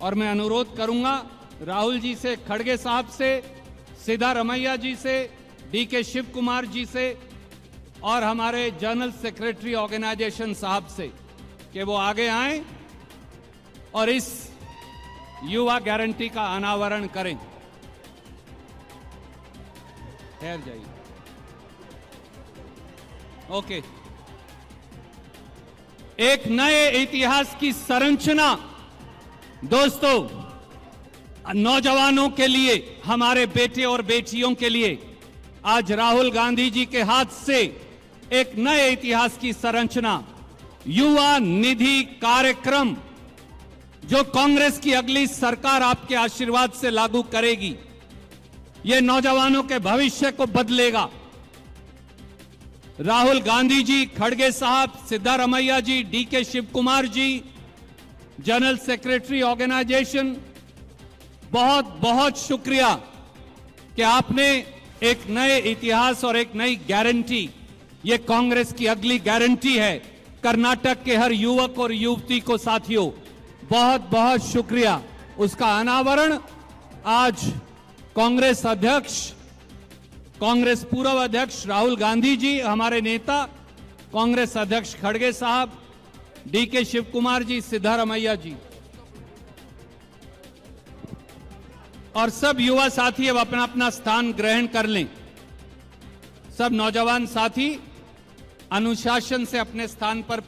और मैं अनुरोध करूँगा राहुल जी से, खड़गे साहब से, सिद्धा रमैया जी से डी के शिव कुमार जी से और हमारे जनरल सेक्रेटरी ऑर्गेनाइजेशन साहब से कि वो आगे आए और इस युवा गारंटी का अनावरण करें। ठहर जाइए। ओके। एक नए इतिहास की संरचना दोस्तों, नौजवानों के लिए, हमारे बेटे और बेटियों के लिए, आज राहुल गांधी जी के हाथ से एक नए इतिहास की संरचना, युवा निधि कार्यक्रम, जो कांग्रेस की अगली सरकार आपके आशीर्वाद से लागू करेगी यह नौजवानों के भविष्य को बदलेगा। राहुल गांधी जी, खड़गे साहब, Siddaramaiah ji, D K Shivakumar ji general secretary organisation बहुत बहुत शुक्रिया कि आपने एक नए इतिहास और एक नई गारंटी ये कांग्रेस की अगली गारंटी है। कर्नाटक के हर युवक और युवती को साथियों, बहुत बहुत शुक्रिया। उसका अनावरण आज कांग्रेस अध्यक्ष, कांग्रेस पूर्व अध्यक्ष राहुल गांधी जी, हमारे नेता, कांग्रेस अध्यक्ष खड़गे साहब डी के शिव कुमार जी, सिद्धारमैया जी। और सब युवा साथी अब अपना अपना स्थान ग्रहण कर लें। सब नौजवान साथी अनुशासन से अपने स्थान पर